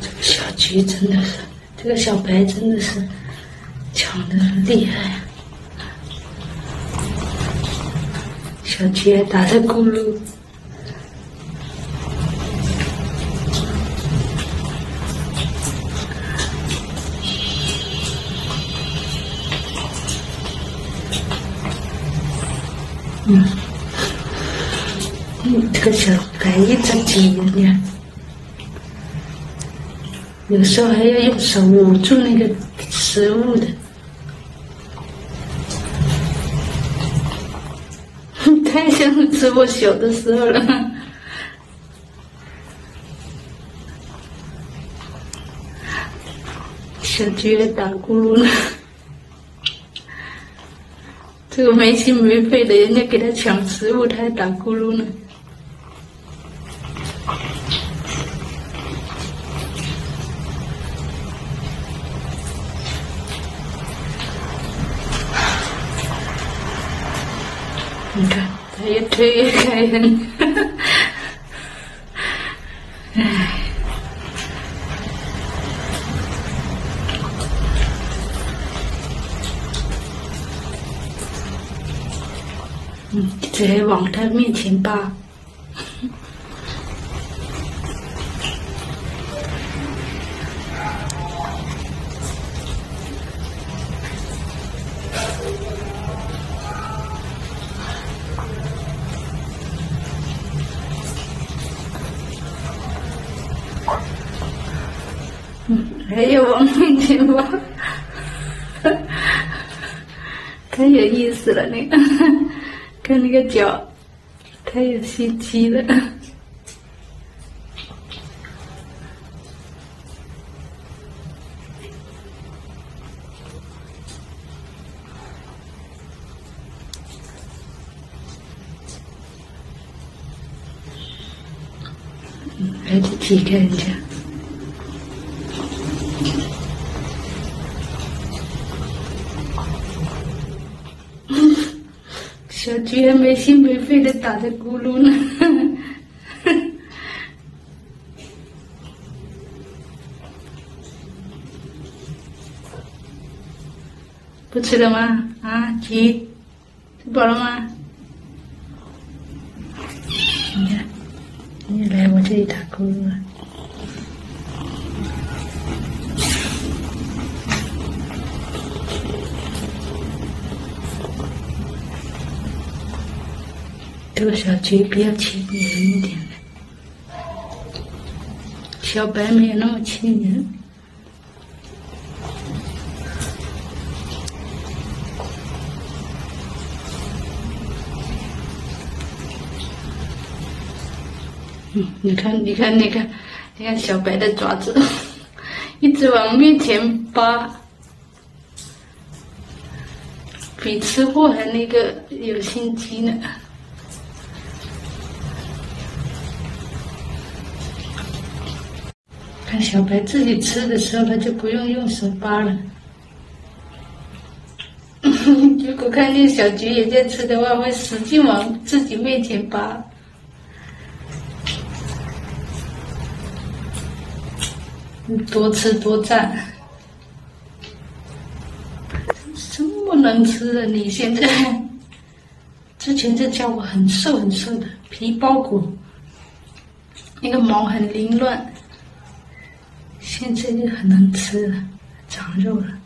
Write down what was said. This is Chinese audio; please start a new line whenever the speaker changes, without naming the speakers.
这个小菊真的是，这个小白真的是抢的厉害。小菊打的咕噜。嗯，嗯，这个小白一直挤人家，有时候还要用手捂住那个食物的，太像是我小的时候了。小菊打咕噜呢。这个没心没肺的，人家给他抢食物，他还打咕噜呢。你看，他一推开人，唉。嗯，在往他面前扒。还要往面前扒，太有意思了，那个。看那个脚，太有心机了。嗯，还得挤开人家。小菊还没心没肺的打着咕噜呢，这。个小菊比较亲人一点的，小白没有那么亲人。嗯，你看，你看，你看，你看小白的爪子，一直往面前扒，比吃货还那个有心机呢。看小白自己吃的时候，他就不用用手扒了。如果看见小菊也在吃的话，会使劲往自己面前扒。多吃多占，这么能吃的你现在，之前这家伙很瘦很瘦的，皮包裹，那个毛很凌乱。现在就很能吃了，长肉了。